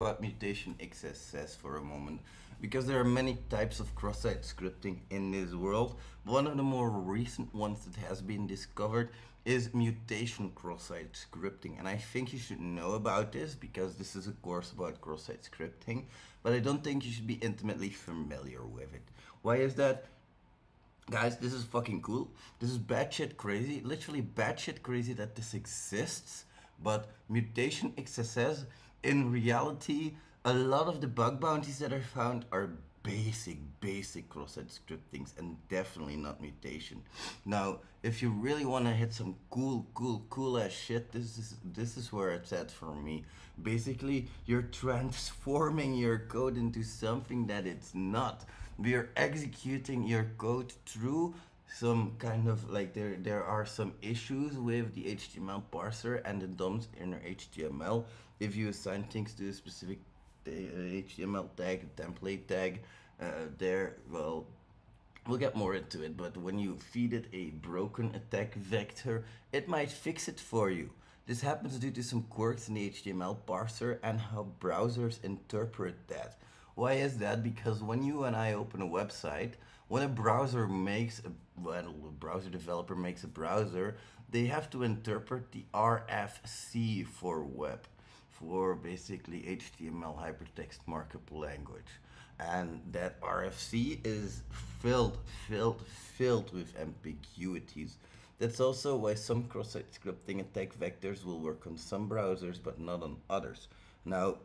about mutation XSS for a moment because there are many types of cross-site scripting in this world. One of the more recent ones that has been discovered is mutation cross-site scripting and I think you should know about this because this is a course about cross-site scripting but I don't think you should be intimately familiar with it. Why is that? Guys, this is fucking cool. This is batshit crazy, literally batshit crazy that this exists but mutation XSS in reality, a lot of the bug bounties that are found are basic, basic cross-site scriptings and definitely not mutation. Now, if you really want to hit some cool, cool, cool ass shit, this is this is where it's at for me. Basically, you're transforming your code into something that it's not. We're executing your code through some kind of like there there are some issues with the HTML parser and the DOM's inner HTML if you assign things to a specific HTML uh, tag template tag uh, there well we'll get more into it but when you feed it a broken attack vector it might fix it for you. This happens due to some quirks in the HTML parser and how browsers interpret that. Why is that? Because when you and I open a website when a browser makes a when a browser developer makes a browser, they have to interpret the RFC for web, for basically HTML hypertext markup language. And that RFC is filled, filled, filled with ambiguities. That's also why some cross-site scripting attack vectors will work on some browsers but not on others. Now,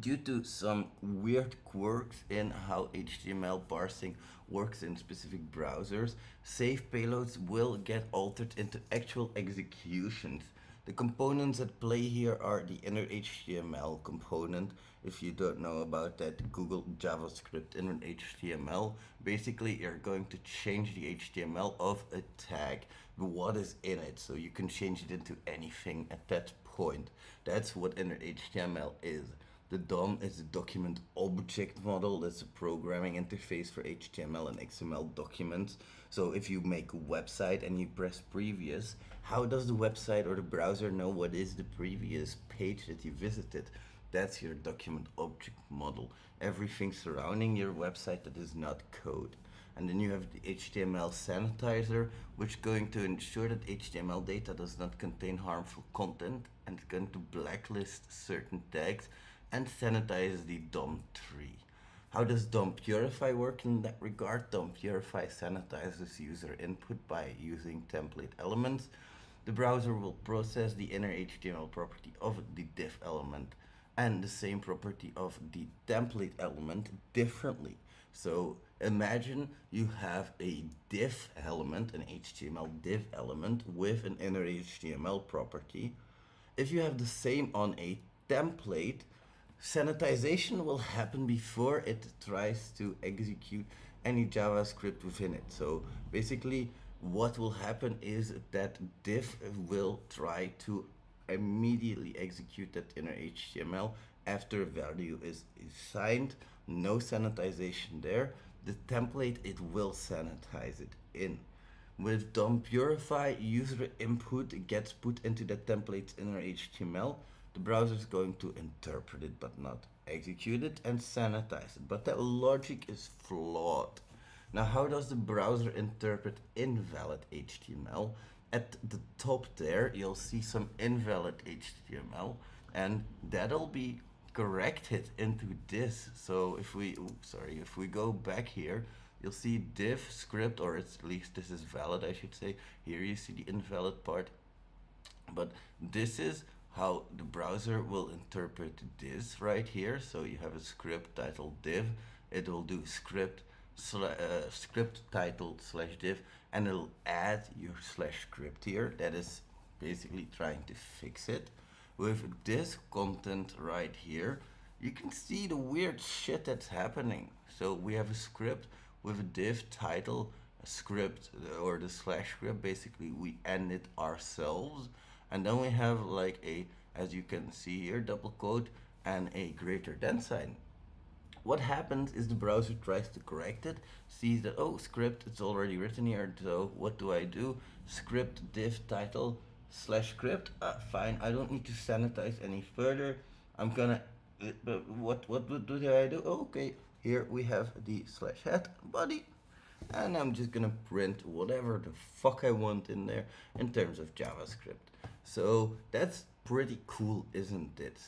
due to some weird quirks in how HTML parsing works in specific browsers, safe payloads will get altered into actual executions. The components at play here are the inner HTML component. If you don't know about that, Google JavaScript inner HTML. Basically, you're going to change the HTML of a tag, what is in it. So you can change it into anything at that point. That's what inner HTML is. The DOM is the document object model. That's a programming interface for HTML and XML documents. So if you make a website and you press previous, how does the website or the browser know what is the previous page that you visited? That's your document object model. Everything surrounding your website that is not code. And then you have the HTML sanitizer, which is going to ensure that HTML data does not contain harmful content and it's going to blacklist certain tags and sanitize the DOM tree. How does DOMPurify work in that regard? DOMPurify sanitizes user input by using template elements. The browser will process the inner HTML property of the div element and the same property of the template element differently. So imagine you have a div element, an HTML div element with an inner HTML property. If you have the same on a template, sanitization will happen before it tries to execute any JavaScript within it. So basically what will happen is that div will try to immediately execute that inner HTML after value is assigned. No sanitization there. The template, it will sanitize it in. With DOMPurify, user input gets put into the template's inner HTML the browser is going to interpret it but not execute it and sanitize it. But that logic is flawed. Now, how does the browser interpret invalid HTML? At the top there, you'll see some invalid HTML and that'll be corrected into this. So if we, sorry, if we go back here, you'll see div script, or at least this is valid, I should say. Here you see the invalid part. But this is how the browser will interpret this right here. So you have a script titled div. It will do script uh, script title slash div and it'll add your slash script here. That is basically trying to fix it. With this content right here, you can see the weird shit that's happening. So we have a script with a div title, a script or the slash script. Basically, we end it ourselves and then we have like a as you can see here double quote and a greater than sign what happens is the browser tries to correct it sees that oh script it's already written here so what do I do script div title slash script uh, fine I don't need to sanitize any further I'm gonna uh, but what, what, do I do? Okay, here we have the slash head body and I'm just gonna print whatever the fuck I want in there in terms of JavaScript. So that's pretty cool, isn't it?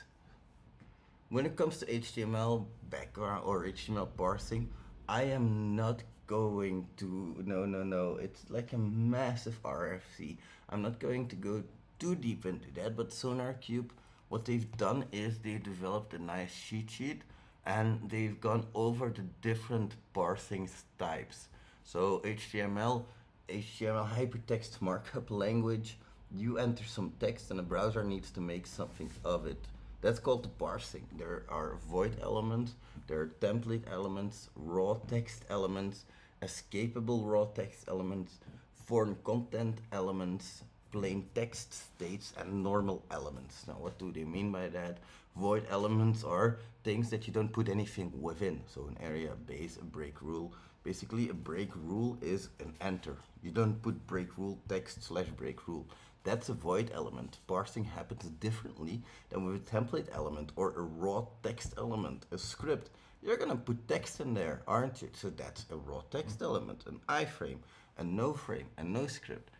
When it comes to HTML background or HTML parsing, I am not going to, no, no, no, it's like a massive RFC. I'm not going to go too deep into that, but SonarQube, what they've done is they developed a nice cheat sheet and they've gone over the different parsing types. So HTML, HTML hypertext markup language, you enter some text and the browser needs to make something of it. That's called the parsing. There are void elements, there are template elements, raw text elements, escapable raw text elements, foreign content elements, plain text states, and normal elements. Now, what do they mean by that? Void elements are things that you don't put anything within. So an area, base, a break rule. Basically, a break rule is an enter. You don't put break rule text slash break rule. That's a void element. Parsing happens differently than with a template element or a raw text element, a script. You're gonna put text in there, aren't you? So that's a raw text mm-hmm. element, an iframe, a no frame, and no script.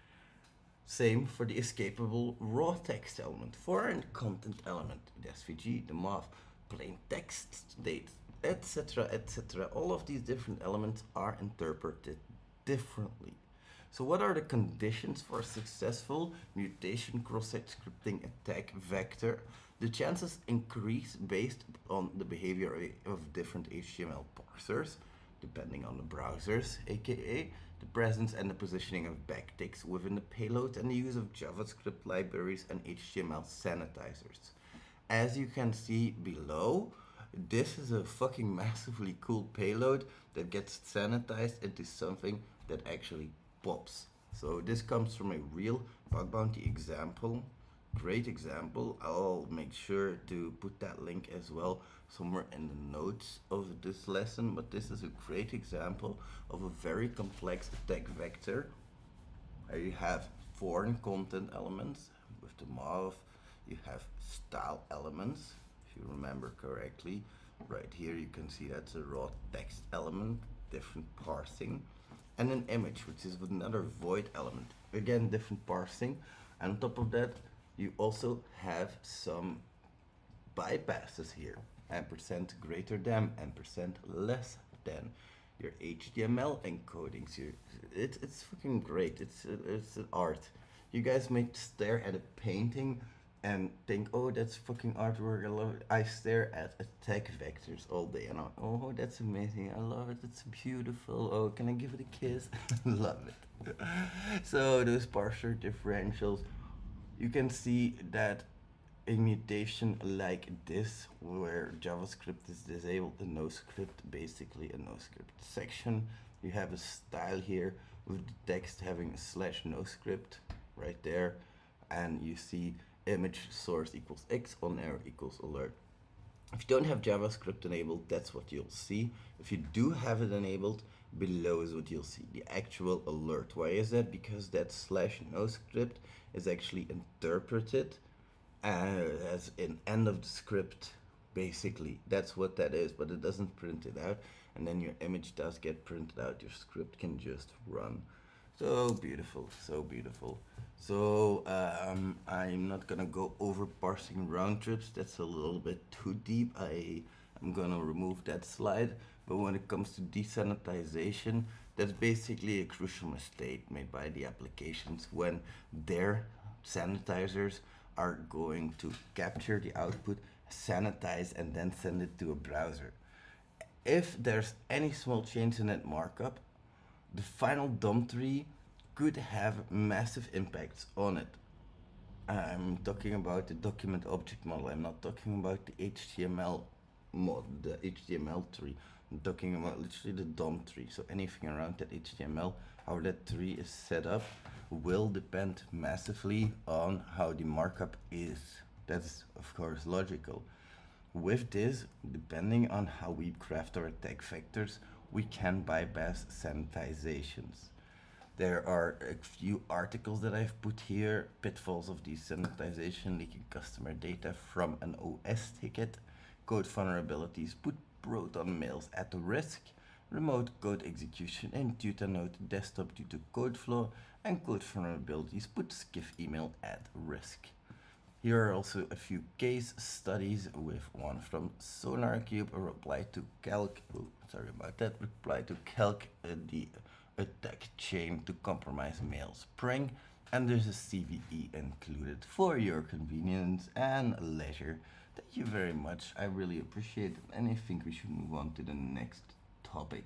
Same for the escapable raw text element, foreign content element, the SVG, the MOV, plain text state, etc., etc. All of these different elements are interpreted differently. So what are the conditions for a successful mutation cross-site scripting attack vector? The chances increase based on the behavior of different HTML parsers, depending on the browsers, aka the presence and the positioning of backticks within the payload and the use of JavaScript libraries and HTML sanitizers. As you can see below, this is a fucking massively cool payload that gets sanitized into something that actually pops. So this comes from a real bug bounty example. Great example. I'll make sure to put that link as well somewhere in the notes of this lesson. But this is a great example of a very complex attack vector. Here you have foreign content elements with the MOV. You have style elements, if you remember correctly. Right here you can see that's a raw text element, different parsing and an image, which is another void element. Again, different parsing. And on top of that, you also have some bypasses here. Ampersand greater than, ampersand less than. Your HTML encodings here. It's, it's fucking great. It's, it's an art. You guys may stare at a painting and think, oh, that's fucking artwork. I love it. I stare at attack vectors all day and I'm, oh, that's amazing. I love it. It's beautiful. Oh, can I give it a kiss? love it. so those parser differentials, you can see that a mutation like this, where JavaScript is disabled, a no script, basically a no script section. You have a style here with the text having a slash no script right there. And you see image source equals x on error equals alert. If you don't have JavaScript enabled, that's what you'll see. If you do have it enabled, below is what you'll see, the actual alert. Why is that? Because that slash no script is actually interpreted as an end of the script, basically. That's what that is, but it doesn't print it out. And then your image does get printed out. Your script can just run. So beautiful, so beautiful. So um, I'm not gonna go over parsing round trips. That's a little bit too deep. I am gonna remove that slide. But when it comes to desanitization, that's basically a crucial mistake made by the applications when their sanitizers are going to capture the output, sanitize, and then send it to a browser. If there's any small change in that markup, the final DOM tree could have massive impacts on it. I'm talking about the document object model. I'm not talking about the HTML mod, the HTML tree. I'm talking about literally the DOM tree. So anything around that HTML, how that tree is set up, will depend massively on how the markup is. That's of course logical. With this, depending on how we craft our attack vectors, we can bypass sanitizations. There are a few articles that I've put here, pitfalls of desanitization, leaking customer data from an OS ticket, code vulnerabilities put Proton mails at risk, remote code execution in Tutanota desktop due to code flaw, and code vulnerabilities put Skiff email at risk. Here are also a few case studies with one from SonarQube, a reply to calc, oh, sorry about that, reply to calc uh, the attack chain to compromise Mailspring, and there's a CVE included for your convenience and leisure. Thank you very much, I really appreciate it, and I think we should move on to the next topic.